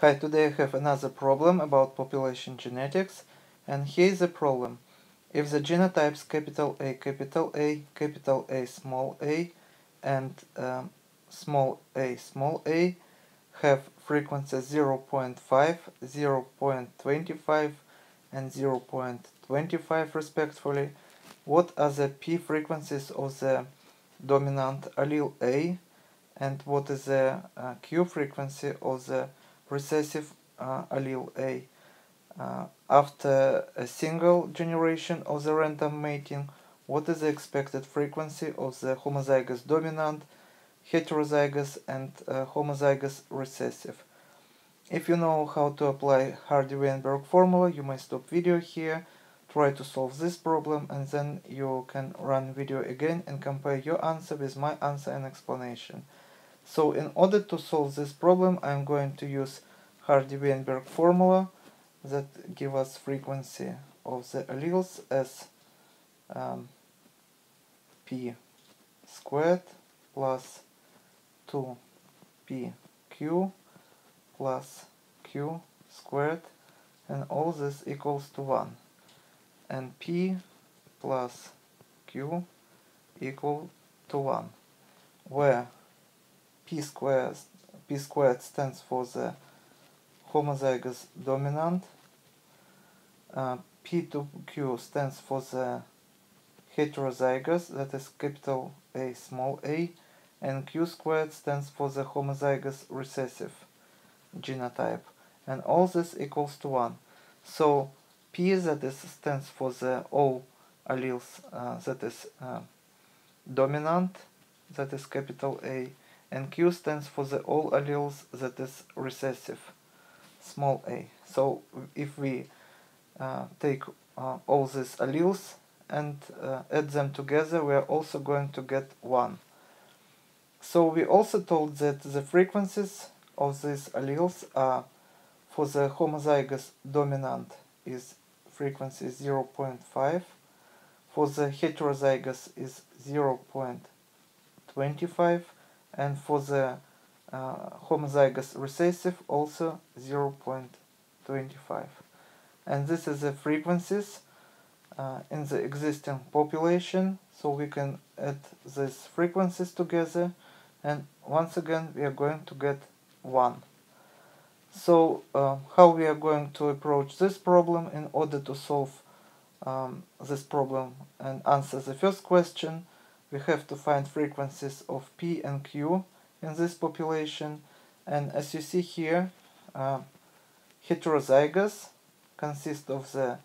Hi, today I have another problem about population genetics and here is the problem. If the genotypes capital A, capital A, capital A, small a and um, small a, small a have frequencies 0 0.5, 0 0.25 and 0 0.25 respectively, what are the p frequencies of the dominant allele A and what is the uh, q frequency of the recessive uh, allele A. Uh, after a single generation of the random mating, what is the expected frequency of the homozygous dominant, heterozygous and uh, homozygous recessive? If you know how to apply Hardy-Weinberg formula, you may stop video here, try to solve this problem and then you can run video again and compare your answer with my answer and explanation. So in order to solve this problem, I'm going to use Hardy-Weinberg formula that give us frequency of the alleles as um, p squared plus 2pq plus q squared and all this equals to 1 and p plus q equal to 1 where p squared p squared stands for the homozygous dominant. Uh, p to q stands for the heterozygous that is capital A small a and q squared stands for the homozygous recessive genotype. And all this equals to 1 so p that is stands for the all alleles uh, that is uh, dominant that is capital A and q stands for the all alleles that is recessive small a. So if we uh, take uh, all these alleles and uh, add them together we are also going to get 1 so we also told that the frequencies of these alleles are for the homozygous dominant is frequency 0.5 for the heterozygous is 0.25 and for the uh, homozygous recessive also 0.25 and this is the frequencies uh, in the existing population so we can add these frequencies together and once again we are going to get 1. So uh, how we are going to approach this problem in order to solve um, this problem and answer the first question we have to find frequencies of P and Q in this population and as you see here uh, heterozygous consists of the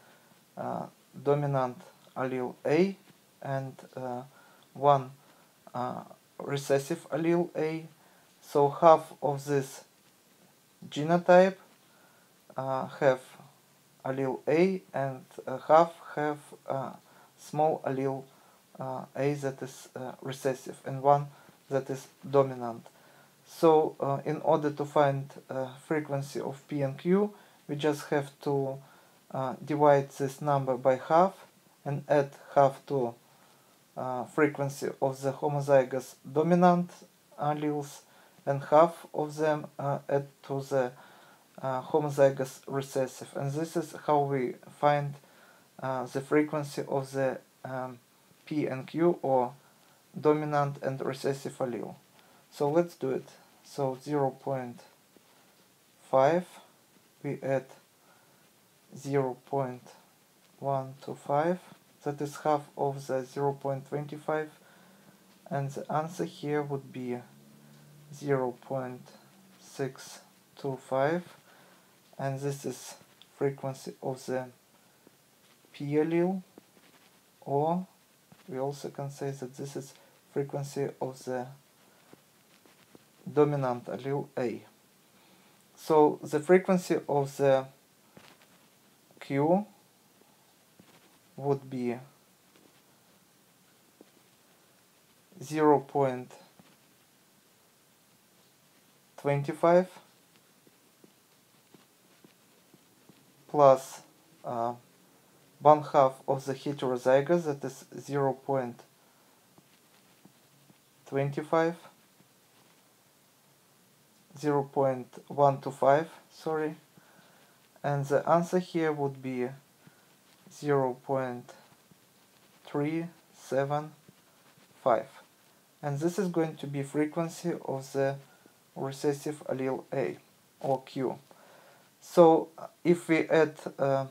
uh, dominant allele A and uh, one uh, recessive allele A. So half of this genotype uh, have allele A and uh, half have small allele uh, A that is uh, recessive and one that is dominant. So uh, in order to find frequency of P and Q, we just have to divide this number by half and add half to uh, frequency of the homozygous dominant alleles and half of them uh, add to the uh, homozygous recessive and this is how we find uh, the frequency of the um, P and Q or dominant and recessive allele. So let's do it. So 0 0.5 we add 0 0.125 that is half of the 0.25 and the answer here would be 0.625 and this is frequency of the P allele or we also can say that this is frequency of the dominant allele A. So the frequency of the Q would be 0 0.25 plus uh, one half of the heterozygous that is 0 0.25 0.125 sorry and the answer here would be 0.375 and this is going to be frequency of the recessive allele A or Q. So if we add uh,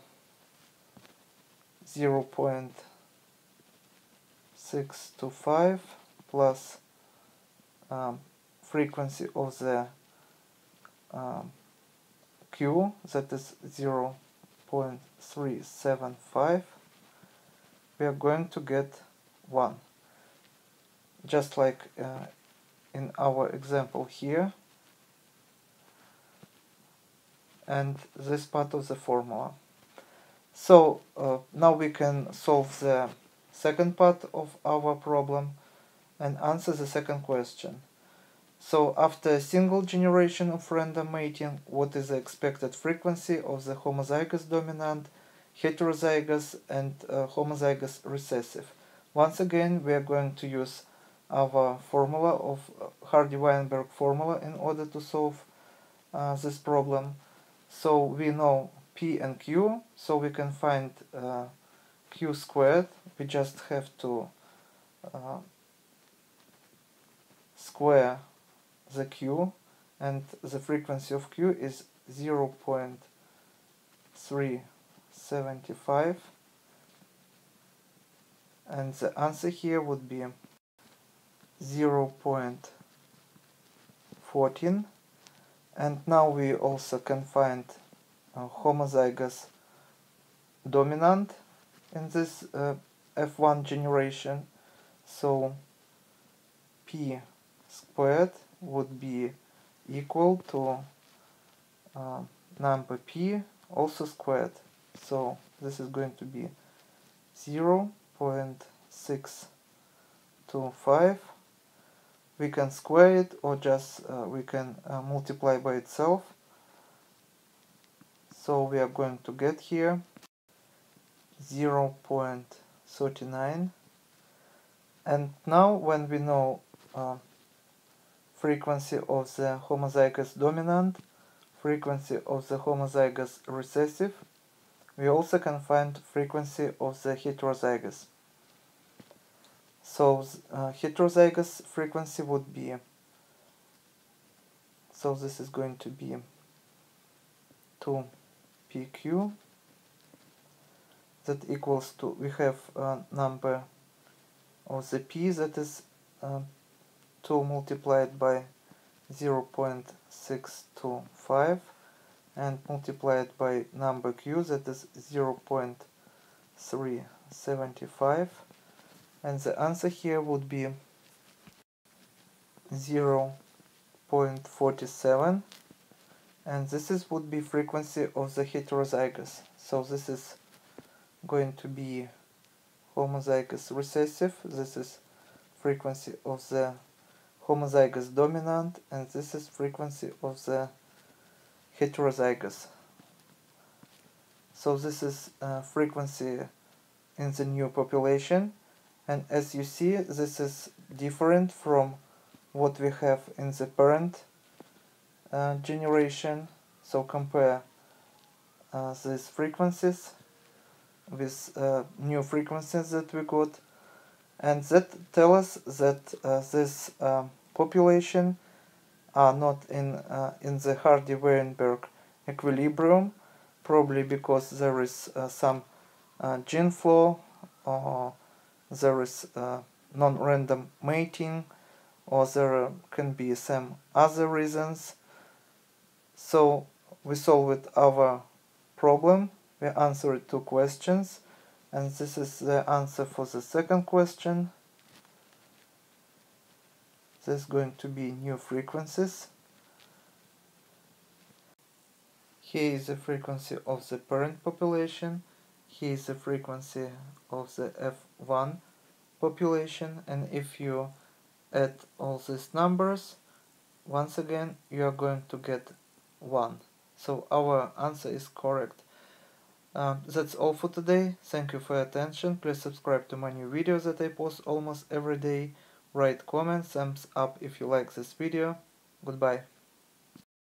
0.625 plus um, frequency of the um, Q that is 0.375 we are going to get 1 just like uh, in our example here. And this part of the formula so uh, now we can solve the second part of our problem and answer the second question so after a single generation of random mating, what is the expected frequency of the homozygous dominant, heterozygous and uh, homozygous recessive? Once again, we are going to use our formula of uh, Hardy-Weinberg formula in order to solve uh, this problem. So we know P and Q, so we can find uh, Q squared. We just have to uh, square the Q and the frequency of Q is 0 0.375 and the answer here would be 0 0.14 and now we also can find homozygous dominant in this uh, F1 generation. So P squared would be equal to uh, number p also squared. So this is going to be 0 0.625 we can square it or just uh, we can uh, multiply by itself so we are going to get here 0 0.39 and now when we know uh, frequency of the homozygous dominant, frequency of the homozygous recessive. We also can find frequency of the heterozygous. So uh, heterozygous frequency would be, so this is going to be 2 PQ that equals to, we have a number of the P that is uh, 2 multiplied by 0.625 and multiplied by number q that is 0.375 and the answer here would be 0.47 and this is would be frequency of the heterozygous. So this is going to be homozygous recessive. This is frequency of the homozygous dominant. And this is frequency of the heterozygous. So this is uh, frequency in the new population. And as you see this is different from what we have in the parent uh, generation so compare uh, these frequencies with uh, new frequencies that we got and that tell us that uh, this um, population are not in uh, in the Hardy-Weinberg equilibrium, probably because there is uh, some gene flow, or there is non-random mating, or there can be some other reasons. So we solved our problem, we answered two questions, and this is the answer for the second question. There's going to be new frequencies. Here is the frequency of the parent population, here is the frequency of the F1 population. And if you add all these numbers, once again you are going to get 1. So our answer is correct. Um, that's all for today. Thank you for your attention. Please subscribe to my new videos that I post almost every day. Write comments, thumbs up if you like this video. Goodbye.